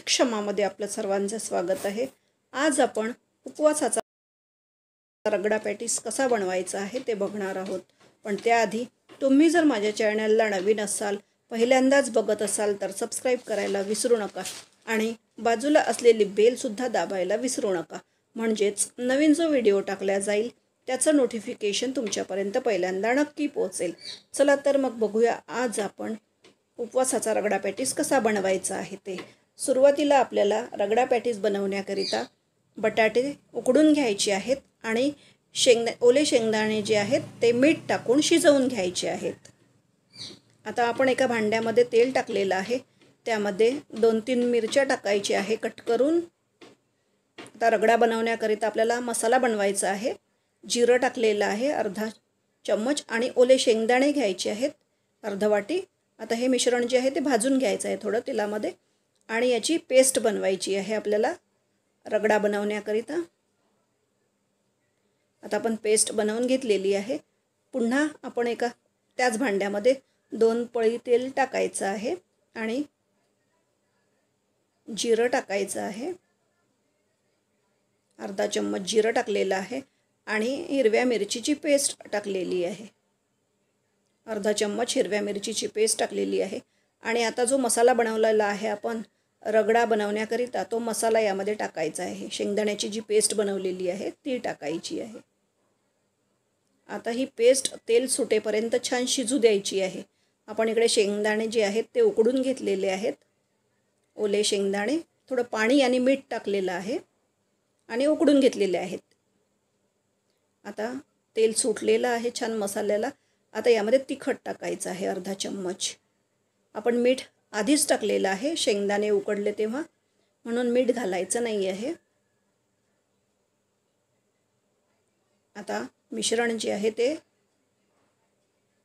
क्षमामध्ये आपलं सर्वांचं स्वागत आहे. आज आपण उपवासाचा रगडा पॅटीस कसा बनवायचा आहे ते बघणार आहोत. पण त्याआधी तुम्ही जर माझ्या चॅनलला नवीन असाल पहिल्यांदाच बघत असाल तर सबस्क्राईब करायला विसरू नका आणि बाजूला असलेली बेलसुद्धा दाबायला विसरू नका. म्हणजेच नवीन जो व्हिडिओ टाकला जाईल त्याचं नोटिफिकेशन तुमच्यापर्यंत पहिल्यांदा नक्की पोहोचेल. चला तर मग बघूया आज आपण उपवासाचा रगडा पॅटीस कसा बनवायचा आहे ते. सुरुवातीला आपल्याला रगडा पॅटीस बनवण्याकरिता बटाटे उकडून घ्यायचे आहेत आणि शेंगदा ओले शेंगदाणे जे आहेत ते मीठ टाकून शिजवून घ्यायचे आहेत. आता आपण एका भांड्यामध्ये तेल टाकलेलं आहे. त्यामध्ये दोन तीन मिरच्या टाकायच्या आहे. कट करून आता रगडा बनवण्याकरिता आपल्याला मसाला बनवायचा आहे. जिरं टाकलेलं आहे. अर्धा चम्मच आणि ओले शेंगदाणे घ्यायचे आहेत. अर्धवाटी. आता हे मिश्रण जे आहे ते भाजून घ्यायचं आहे थोडं तेलामध्ये. आणि याची पेस्ट बनवायची आहे आपल्याला रगडा बनवण्याकरिता. आता आपण पेस्ट बनवून घेतलेली आहे. पुन्हा आपण एका त्याच भांड्यामध्ये दोन पळी तेल टाकायचं आहे आणि जिरं टाकायचं आहे. अर्धा चम्मच जिरं टाकलेलं आहे आणि हिरव्या मिरचीची पेस्ट टाकलेली आहे. अर्धा चम्मच हिरव्या मिरचीची पेस्ट टाकलेली आहे. आणि आता जो मसाला बनवलेला आहे आपण रगडा बनवण्याकरिता तो मसाला यामध्ये टाकायचा आहे. शेंगदाण्याची जी पेस्ट बनवलेली आहे ती टाकायची आहे. आता ही पेस्ट तेल सुटेपर्यंत छान शिजू द्यायची आहे. आपण इकडे शेंगदाणे जे आहेत ते उकडून घेतलेले आहेत. ओले शेंगदाणे थोडं पाणी आणि मीठ टाकलेलं आहे आणि उकडून घेतलेले आहेत. आता तेल सुटलेलं आहे छान मसाल्याला. आता यामध्ये तिखट टाकायचं आहे अर्धा चम्मच. आपण मीठ आधीच टाकलेलं आहे. शेंगदाणे उकडले तेव्हा. म्हणून मीठ घालायचं नाही आहे. आता मिश्रण जे आहे ते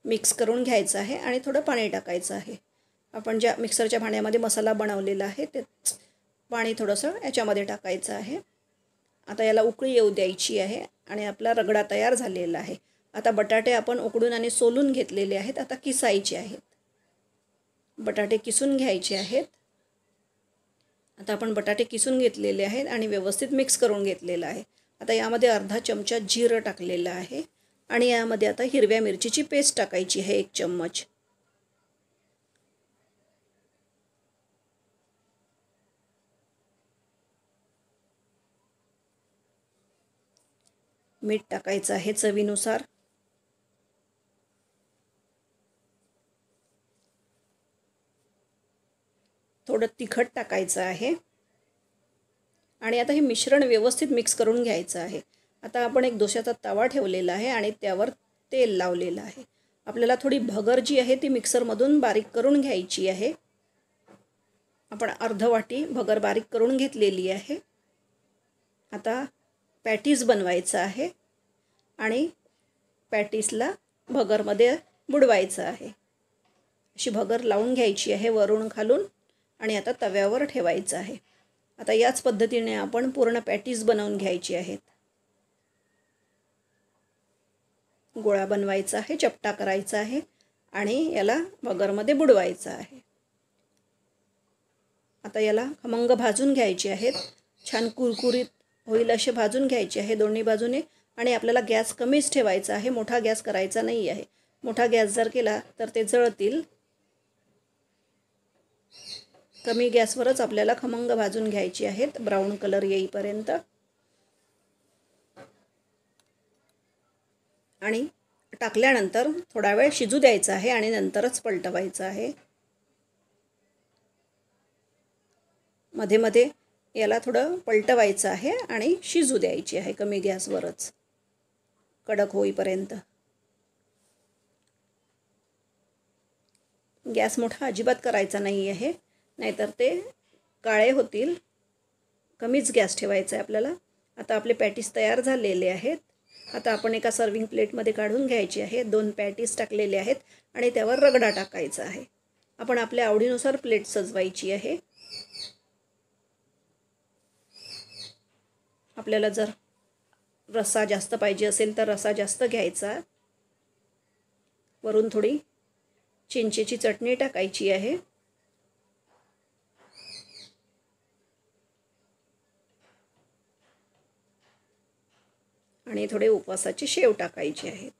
मिक्स करून घ्यायचं आहे आणि थोडं पाणी टाकायचं आहे. आपण ज्या मिक्सरच्या भांड्यामध्ये मसाला बनवलेला आहे तेच पाणी थोडंसं याच्यामध्ये टाकायचं आहे. आता याला उकळी येऊ द्यायची आहे आणि आपला रगडा तयार झालेला आहे. आता बटाटे आपण उकडून आणि सोलून घेतलेले आहेत. आता किसायचे आहेत. बटाटे किसून घ्यायचे आहेत. आता आपण बटाटे किसून घेतलेले आहेत आणि व्यवस्थित मिक्स करून घेतलेलं आहे. आता यामध्ये अर्धा चमचा जिरं टाकलेलं आहे आणि यामध्ये आता हिरव्या मिरचीची पेस्ट टाकायची आहे एक चम्मच. मीठ टाकायचं आहे चवीनुसार. थोडं तिखट टाकायचं आहे. आणि आता हे मिश्रण व्यवस्थित मिक्स करून घ्यायचं आहे. आता आपण एक दोश्याचा तवा ठेवलेला आहे आणि त्यावर तेल लावलेलं आहे. आपल्याला थोडी भगर जी आहे ती मिक्सरमधून बारीक करून घ्यायची आहे. आपण अर्ध वाटी भगर बारीक करून घेतलेली आहे. आता पॅटीस बनवायचं आहे. आणि पॅटीसला भगरमध्ये बुडवायचं आहे. अशी भगर लावून घ्यायची आहे वरून खालून. आणि आता तव्यावर ठेवायचं आहे. आता याच पद्धतीने आपण पूर्ण पॅटीज बनवून घ्यायची आहेत. गोळा बनवायचा आहे चपटा करायचा आहे आणि याला भगरमध्ये बुडवायचं आहे. आता याला खमंग भाजून घ्यायचे आहेत. छान कुरकुरीत होईल असे भाजून घ्यायचे आहे दोन्ही बाजूने आणि आपल्याला गॅस कमीच ठेवायचा आहे. मोठा गॅस करायचा नाही आहे. मोठा गॅस जर केला तर ते जळतील. कमी गॅसवरच आपल्याला खमंग भाजून घ्यायची आहेत. ब्राऊन कलर येईपर्यंत. आणि टाकल्यानंतर थोडा वेळ शिजू द्यायचा आहे आणि नंतरच पलटवायचं आहे. मध्ये मध्ये याला थोडं पलटवायचं आहे आणि शिजू द्यायची आहे कमी गॅसवरच. कडक होईपर्यंत. गॅस मोठा अजिबात करायचा नाही आहे नाहीतर ते काळे होतील. कमीच गॅस ठेवायचा आहे आपल्याला. आता आपले पॅटीस तयार झालेले आहेत. आता आपण एका सर्विंग प्लेटमध्ये काढून घ्यायचे आहे. दोन पॅटीस टाकलेले आहेत आणि त्यावर रगडा टाकायचा आहे. आपण आपल्या आवडीनुसार प्लेट सजवायची आहे. आपल्याला जर रस्सा जास्त पाहिजे असेल तर रस्सा जास्त घ्यायचा. वरून थोडी चिंचेची चटणी टाकायची आहे. आणि थोडे उपवासाचे शेव टाकायचे आहेत.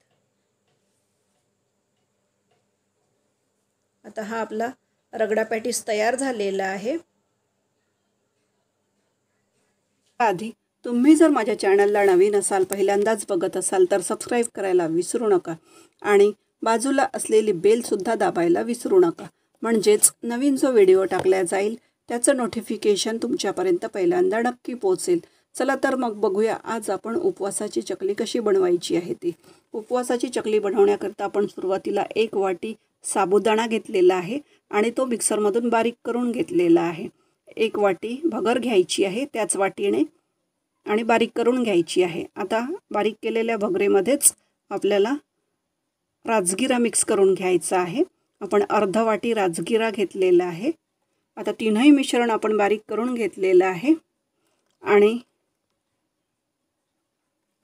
आता हा आपला रगडा पॅटीस तयार झालेला आहे. आधी तुम्ही जर माझ्या चॅनलला नवीन असाल पहिल्यांदाच बघत असाल तर सबस्क्राईब करायला विसरू नका आणि बाजूला असलेली बेलसुद्धा दाबायला विसरू नका. म्हणजेच नवीन जो व्हिडिओ टाकला जाईल त्याचं नोटिफिकेशन तुमच्यापर्यंत पहिल्यांदा नक्की पोचेल चला तर मग बघूया आज आपण उपवासाची चकली कशी बनवायची आहे ती. उपवासाची चकली बनवण्याकरता आपण सुरुवातीला एक वाटी साबुदाणा घेतलेला आहे आणि तो मिक्सरमधून बारीक करून घेतलेला आहे. एक वाटी भगर घ्यायची आहे त्याच वाटीने आणि बारीक करून घ्यायची आहे. आता बारीक केलेल्या भगरेमध्येच आपल्याला राजगिरा मिक्स करून घ्यायचा आहे. आपण अर्ध वाटी राजगिरा घेतलेला आहे. आता तीनही मिश्रण आपण बारीक करून घेतलेलं आहे. आणि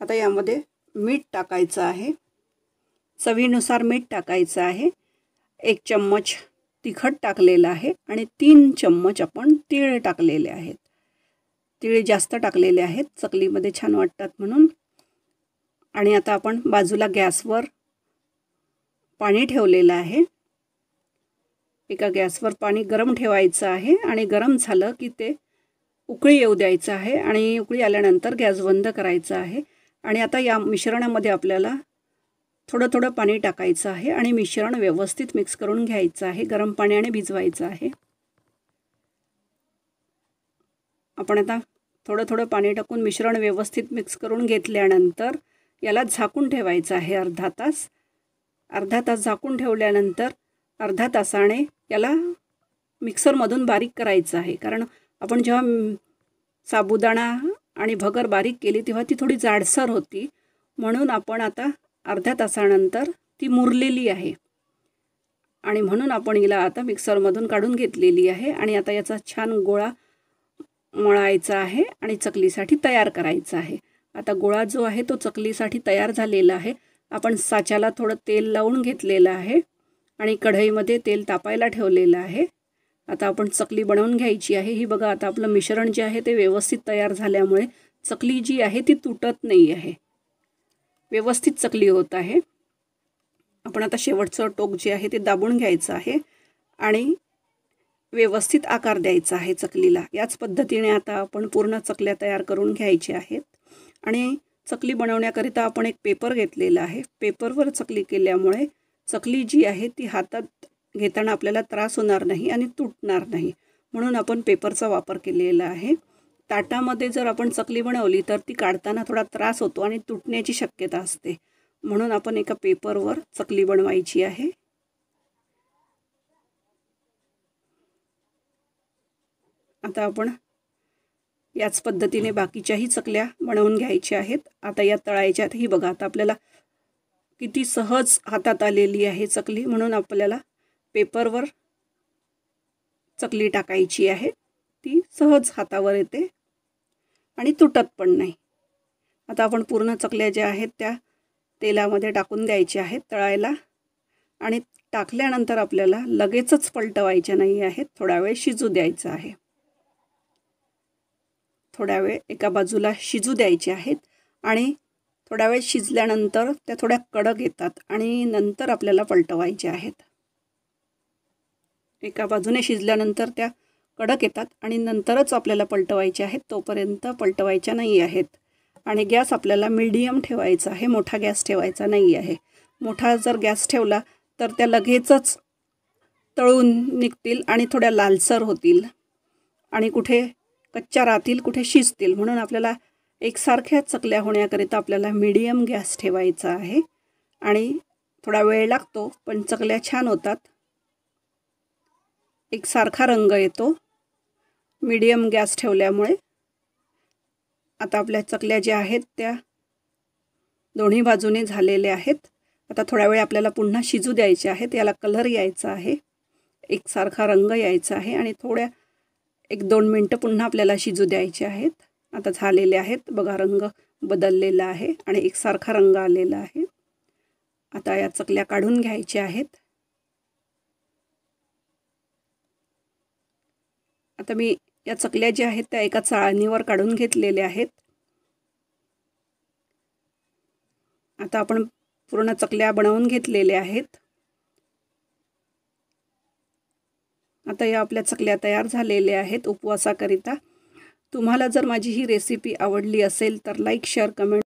आता यामध्ये मीठ टाकायचं आहे. चवीनुसार मीठ टाकायचं आहे. एक चम्मच तिखट टाकलेलं आहे आणि तीन चम्मच आपण तीळ टाकलेले आहेत. तीळ जास्त टाकलेले आहेत. चकलीमध्ये छान वाटतात म्हणून. आणि आता आपण बाजूला गॅसवर पाणी ठेवलेलं आहे. एका गॅसवर पाणी गरम ठेवायचं आहे आणि गरम झालं की ते उकळी येऊ द्यायचं आहे आणि उकळी आल्यानंतर गॅस बंद करायचा आहे. आणि आता या मिश्रणामध्ये आपल्याला थोडं थोडं पाणी टाकायचं आहे आणि मिश्रण व्यवस्थित मिक्स करून घ्यायचं आहे. गरम पाण्याने भिजवायचं आहे. आपण आता थोडं थोडं पाणी टाकून मिश्रण व्यवस्थित मिक्स करून घेतल्यानंतर याला झाकून ठेवायचं आहे अर्धा तास. अर्धा तास झाकून ठेवल्यानंतर अर्धा तासाने याला मिक्सरमधून बारीक करायचं आहे. कारण आपण जेव्हा साबुदाणा आणि भगर बारीक केली तेव्हा ती थोडी जाडसर होती. म्हणून आपण आता अर्ध्या तासानंतर ती मुरलेली आहे. आणि म्हणून आपण हिला आता मिक्सरमधून काढून घेतलेली आहे आणि आता याचा छान गोळा मळायचा आहे आणि चकलीसाठी तयार करायचा आहे. आता गोळा जो आहे तो चकलीसाठी तयार झालेला आहे. आपण साच्याला थोडं तेल लावून घेतलेलं आहे आणि कढईमध्ये तेल तापायला ठेवलेलं आहे. आता आपण चकली बनवून घ्यायची आहे. ही बघा आता आपलं मिश्रण जे आहे ते व्यवस्थित तयार झाल्यामुळे चकली जी आहे ती तुटत नाही आहे. व्यवस्थित चकली होत आहे. आपण आता शेवटचं टोक जे आहे ते दाबून घ्यायचं आहे आणि व्यवस्थित आकार द्यायचा आहे चकलीला. याच पद्धतीने आता आपण पूर्ण चकल्या तयार करून घ्यायच्या आहेत. आणि चकली बनवण्याकरिता आपण एक पेपर घेतलेला आहे. पेपरवर चकली केल्यामुळे चकली जी आहे ती हातात घेताना आपल्याला त्रास होणार नाही आणि तुटणार नाही. म्हणून आपण पेपरचा वापर केलेला आहे. ताटामध्ये जर आपण चकली बनवली तर ती काढताना थोडा त्रास होतो आणि तुटण्याची शक्यता असते. म्हणून आपण एका पेपरवर चकली बनवायची आहे. आता आपण याच पद्धतीने बाकीच्याही चकल्या बनवून घ्यायच्या आहेत. आता या तळायच्यातही बघा आता आपल्याला किती सहज हातात आलेली आहे चकली. म्हणून आपल्याला पेपरवर चकली टाकायची आहे. ती सहज हातावर येते आणि तुटत पण नाही. आता आपण पूर्ण चकल्या ज्या आहेत त्या तेलामध्ये टाकून द्यायच्या आहेत तळायला आणि टाकल्यानंतर आपल्याला लगेचच पलटवायच्या नाही आहेत. थोडा वेळ शिजू द्यायचं आहे. थोड्या वेळ एका बाजूला शिजू द्यायचे आहेत आणि थोड्या वेळ शिजल्यानंतर त्या थोड्या कडक येतात आणि नंतर आपल्याला पलटवायच्या आहेत. एका बाजूने शिजल्यानंतर त्या कडक येतात आणि नंतरच आपल्याला पलटवायचे आहेत तोपर्यंत पलटवायच्या नाही आहेत. आणि गॅस आपल्याला मीडियम ठेवायचा आहे मोठा गॅस ठेवायचा नाही आहे. मोठा जर गॅस ठेवला तर त्या लगेचच तळून निघतील आणि थोड्या लालसर होतील. आणि कुठे कच्च्या राहतील कुठे शिजतील. म्हणून आपल्याला एकसारख्या चकल्या होण्याकरिता आपल्याला मीडियम गॅस ठेवायचा आहे. आणि थोडा वेळ लागतो पण चकल्या छान होतात. एकसारखा रंग येतो. मीडियम गॅस ठेवल्यामुळे. आता आपल्या चकल्या ज्या आहेत त्या दोन्ही बाजूने झालेल्या आहेत. आता थोड्या वेळ आपल्याला पुन्हा शिजू द्यायचे आहेत. याला कलर यायचा आहे. एकसारखा रंग यायचा आहे आणि थोड्या एक दोन मिनटं पुन्हा आपल्याला शिजू द्यायचे आहेत. आता झालेले आहेत. बघा रंग बदललेला आहे आणि एकसारखा रंग आलेला आहे. आता या चकल्या काढून घ्यायच्या आहेत. आता मी या चकल्या ज्या आहेत त्या एका चाळणीवर काढून घेतलेल्या आहेत. आता आपण पूर्ण चकल्या बनवून घेतलेल्या आहेत. आता या आपल्या चकल्या तयार झालेल्या आहेत उपवासाकरिता. तुम्हाला जर माझी ही रेसिपी आवडली असेल तर लाईक शेअर कमेंट